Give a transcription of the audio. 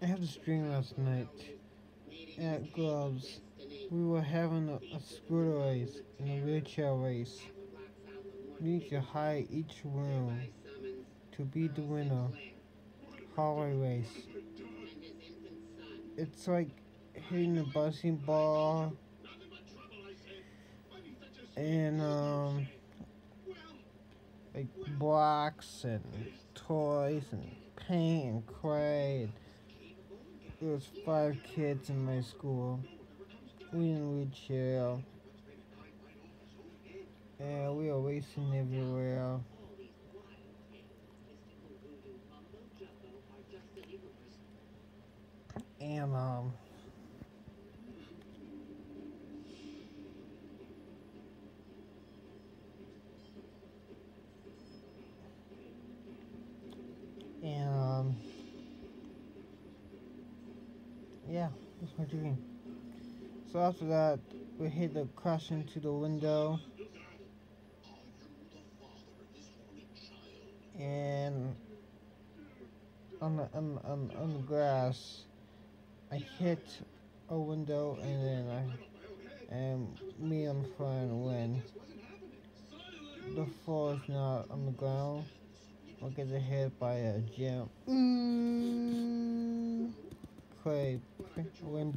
I had a dream last night at Gloves. We were having a, a scooter race and a wheelchair race. We need to hide each room to be the winner. Hallway race. It's like hitting a bouncing ball and um like blocks and toys and paint and clay. There was five kids in my school. We in wheelchair. And we were racing everywhere. And um and um yeah, that's my dream. So after that, we hit the crash into the window. And on the on, on, on the grass, I hit a window and then I and me and my friend win. The floor is not on the ground. We'll get hit by a gym. Mm. Clay. Win.